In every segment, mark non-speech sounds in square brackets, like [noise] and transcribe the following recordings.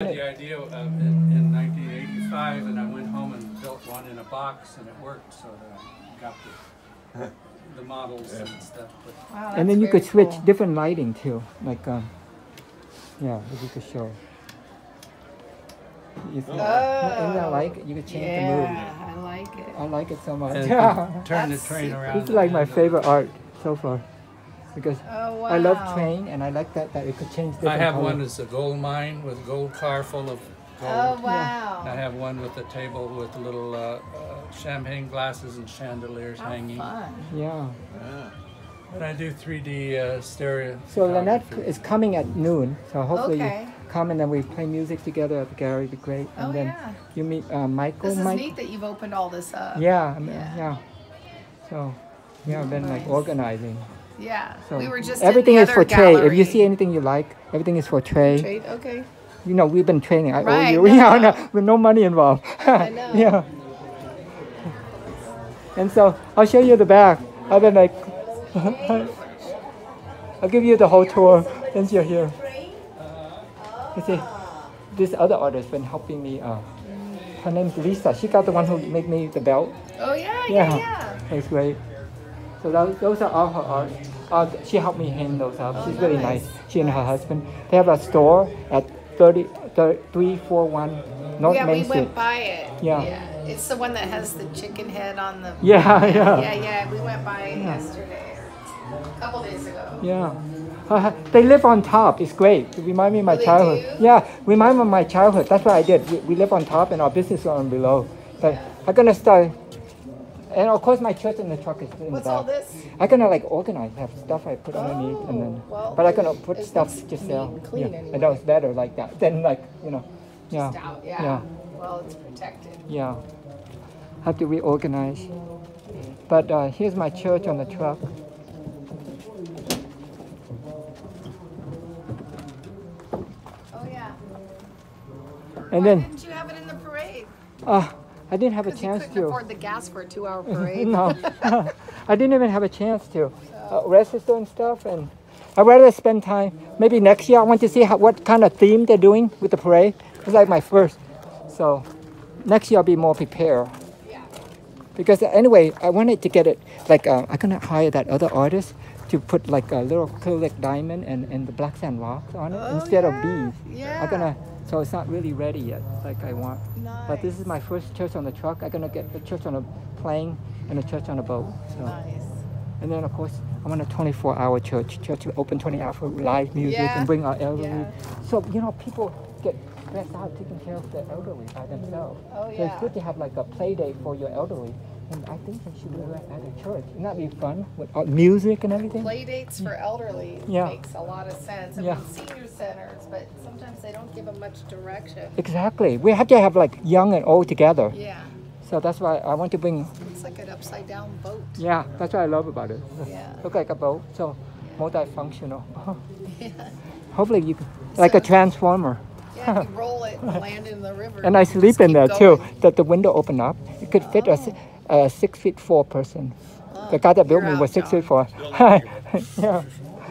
had the idea of, in, in 1985, and I went home and built one in a box, and it worked. So that I got the the models and stuff. But Wow, and then you could switch cool. different lighting too, like um, yeah, if you could show. You see, isn't that Oh. like it? You could change the mood. Yeah, I like it. I like it so much. and Yeah. [laughs] turn the train around. This is like my uh, favorite art so far because Oh wow. I love train and I like that that it could change different. I have color. one that's a gold mine with gold car full of gold. Oh wow. I have one with a table with little uh, uh, champagne glasses and chandeliers How hanging. fun. Yeah. yeah. And I do 3D uh, stereo. So Lynette is coming at noon. So hopefully Okay. you come and then we play music together at the gallery. It'd be great. And Oh then yeah. you meet uh, Michael. This is Mike. neat that you've opened all this up. Yeah, I mean, Yeah. yeah. So, yeah, I've been like organizing. Yeah. So we were just everything in is for other trade. If you see anything you like, everything is for trade. Trade, okay. You know, we've been training. I owe Right, you. no, [laughs] yeah, no. no, with no money involved. [laughs] I know. yeah. And so I'll show you the back. I've been like, [laughs] I'll give you the whole tour since you're here. You see, this other artist been helping me. Uh, her name's Lisa. She got the one who made me the belt. Oh yeah, yeah, Yeah. yeah. It's great. So those, those are all her art. Uh, she helped me hang those up. Oh, She's really nice. She and her husband. They have a store at 30, 30 341 North yeah, Main we went by it. Yeah. It's the one that has the chicken head on the. [laughs] Yeah, yeah. Yeah, yeah. We went by it yesterday a couple days ago. Yeah. Uh, they live on top. It's great. It remind me of my Oh, childhood. do? Yeah, remind me of my childhood. That's what I did. We, we live on top and our business is on below. But I'm gonna start. And of course, my church in the truck is in What's the all back. this? I'm gonna like organize, have stuff I put underneath, and then. Oh, well, but I'm gonna put stuff just sell. and clean yeah, anyway. I know it's better like that than like you know. Yeah. Just out, yeah. Yeah. Well, it's protected. Yeah. Have to reorganize. But uh, here's my church on the truck. Oh yeah. And Why then didn't you have it in the parade? uh, I didn't have a Because you chance couldn't to. afford the gas for a two-hour [laughs] parade. no, [laughs] I didn't even have a chance to uh, register and stuff. And I'd rather spend time. Maybe next year I want to see how, what kind of theme they're doing with the parade. It's like my first, so next year I'll be more prepared. Yeah. Because anyway, I wanted to get it like uh, I'm gonna hire that other artist to put like a little acrylic diamond and, and the black sand rocks on it Oh, instead yeah, of beads. Yeah. I'm gonna so it's not really ready yet like I want. But this is my first church on the truck. I'm gonna get a church on a plane and a church on a boat. So Nice. and then of course I want a 24-hour church. Church will open 20 hours for live music Yeah. and bring our elderly. Yeah. So you know people get stressed out taking care of the elderly by themselves. Oh, So it's good to have like a play day for your elderly. And I think they should do that at a church. Wouldn't that be fun with all music and everything? Play dates for elderly Yeah. makes a lot of sense. I Yeah. mean, senior centers, but sometimes they don't give them much direction. Exactly. We have to have like young and old together. Yeah. So that's why I want to bring. It's like an upside down boat. Yeah, that's what I love about it. Yeah. [laughs] Look like a boat, so multifunctional. [laughs] [laughs] Yeah. Hopefully you, can- like a transformer. Yeah, you roll it and land in the river. And I sleep in there too. That the window open up. It could fit a, si- oh. A six feet four person. the guy that built me was six John. feet four. [laughs] yeah,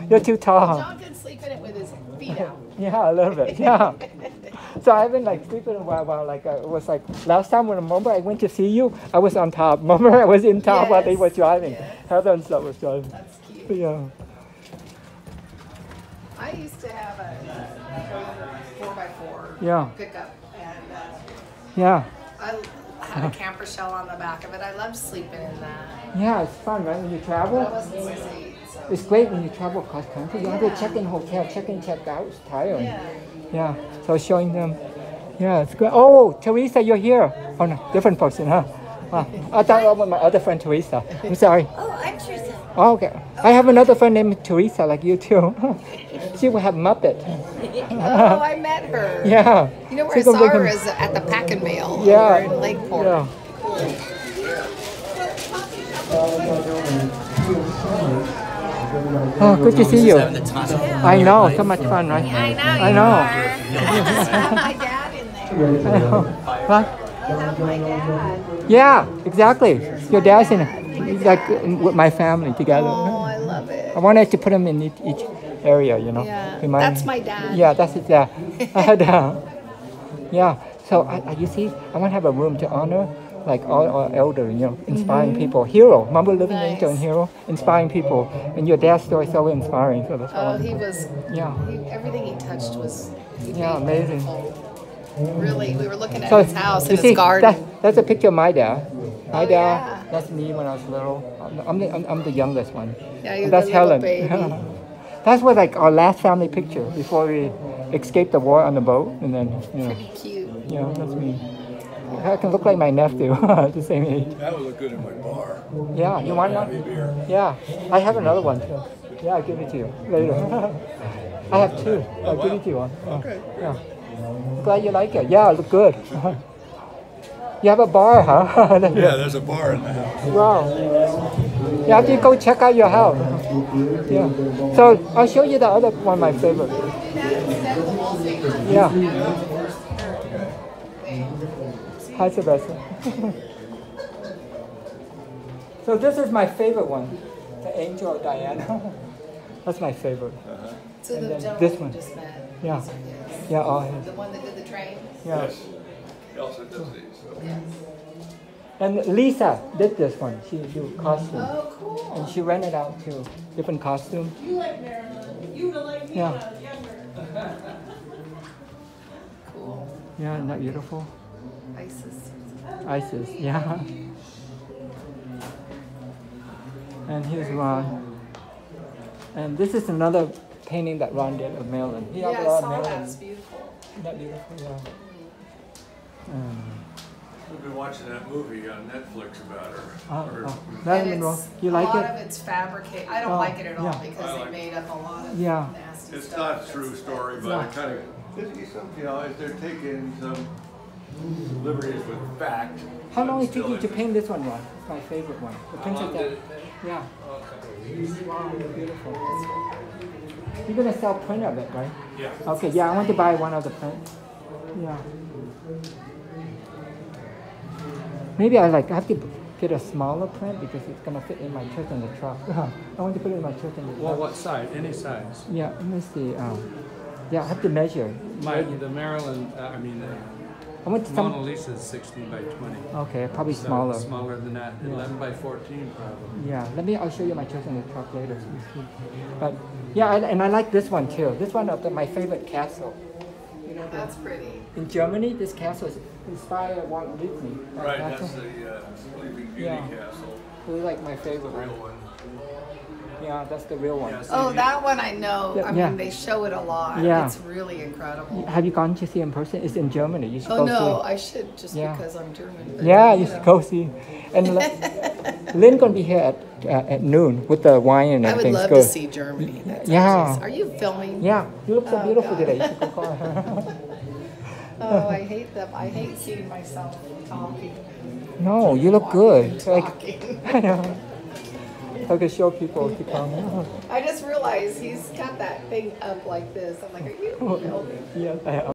you're too tall. John can sleep in it with his feet out. [laughs] Yeah, a little bit. Yeah. [laughs] so I've been like sleeping a while. while like uh, it was like last time when remember I went to see you, I was on top. Remember I was in top while they were driving. yes. Heather and stuff was driving. That's cute. Yeah. I used to have a four by four Yeah. pickup, and uh, Yeah. I had a [laughs] camper shell on the back of it. I loved sleeping in that. Yeah, it's fun, right? When you travel, wasn't six eight, so. it's great when you travel cross country. You have to check in hotel, check in, check out. It's tiring. Yeah. Yeah. So showing them. Yeah, it's good. Oh, Teresa, you're here. Oh no, different person, huh? Ah, I thought I was my other friend Teresa. I'm sorry. Oh, I'm Teresa. Oh, okay. I have another friend named Teresa, like you too. [laughs] she will have Muppet. Oh, I met her. Yeah. You know where She I saw her is at the Pack and Mail Yeah. over in Lakeport. Yeah. Oh, good to see you. I know, so much fun, right? I know. I you know. are. [laughs] have my dad in there. [laughs] I know. What? You have my dad. Yeah, exactly. Your dad's in, he's like with my family together. I love it. I wanted to put him in each, each area, you know. Yeah, Remind that's my dad. Yeah, that's it. Yeah, I had. Uh, Yeah. So I, I, you see, I want to have a room to honor like all our elder, you know, inspiring people. Hero, remember Living Angel and Hero, inspiring people. And your dad's story is so inspiring. So that's Oh, he was. Yeah. He, everything he touched was. Yeah, amazing. beautiful. Really, we were looking at So his house and see, his garden. That, that's a picture of my dad. My Oh, dad. yeah. That's me when I was little. I'm, I'm the I'm, I'm the youngest one. Yeah, you're And that's the Helen. baby. [laughs] that's what like our last family picture before we escaped the war on the boat, and then you know, Pretty cute. you know that's me. I can look like my nephew, [laughs] the same age. That would look good in my bar. Yeah, you want Happy one? beer. Yeah, I have another one too. Yeah, I'll give it to you later. [laughs] I have two. Oh, I'll give it to you one. Yeah. Okay. Yeah. Glad you like it. Yeah, it look good. You have a bar, huh? [laughs] Yeah, there's a bar in the house. Wow. You have to go check out your house. Yeah. So I'll show you the other one, my favorite. Yeah. Hi, Sebastian. [laughs] so this is my favorite one, the Angel of Diana. [laughs] That's my favorite. Uh-huh. So the And then gentleman this one. just met. Yeah. these are. Yeah, all his. The one that did the train. Yeah. Yes. He also does these. So. Yes. And Lisa did this one. She do costume. Oh, cool. And she rented out to different costumes. You like Marilyn. You would like me Yeah. when I was younger. [laughs] Cool. Yeah, isn't that beautiful? Isis. Isis, yeah. And here's Ron. And this is another painting that Ron did of Marilyn. He Yeah, has I a lot of saw that. It's beautiful. Isn't that beautiful? Yeah. Um, We've been watching that movie on Netflix about her. oh, Or- oh. Marilyn And Monroe. it's, You a like lot it? of it's fabricated. I don't Oh, like it at all yeah. because I they made up a lot of Yeah. nasty It's stuff. not a true story, but it kind of, it's some, you know, they're taking some liberties with fact. How long but it took you to paint this one, Ron? It's my favorite one. The How Princess long Diana. did it take? Yeah. Oh, a couple of weeks. Wow, beautiful. You're gonna sell print of it, right? Yeah. Okay, yeah, I want to buy one of the print. Yeah. Maybe I like I have to get a smaller plant because it's gonna fit in my church in the truck. [laughs] I want to put it in my church in the Well, truck. what size? Any size? Yeah, let me see. Um, yeah, I have to measure. My, the Marilyn, uh, I mean, the I want Mona some. Lisa is sixteen by twenty. Okay, probably So smaller. Smaller than that, Yeah. eleven by fourteen probably. Yeah, let me. I'll show you my church in the truck later. so you see. But yeah, and, and I like this one too. This one of the, my favorite castle. You know, the, That's pretty. in Germany, this castle is inspired by Walt Disney. Right, castle. that's the uh, Sleeping Beauty Yeah. Castle, This is like my favorite real one. one. Yeah, that's the real one. Yeah, so Oh, you- that one I know. Yeah, I yeah. mean, they show it a lot. Yeah. It's really incredible. Have you gone to see in person? It's in Germany. You should Oh go no, see. I should just Yeah. because I'm German. Yeah, you you should know. go see. And Lynn- Lynn [laughs] gonna be here at uh, at noon with the wine and I would everything. love It's to see Germany. That's Yeah. just- Are you filming? Yeah, you look so Oh, beautiful God. today. You should go [laughs] call her. Oh, I hate them. I hate seeing myself talking. no, you look walking good. and Like. [laughs] I know. I could show people to come. I just realized he's got that thing up like this. I'm like, are you [laughs] yes, I am.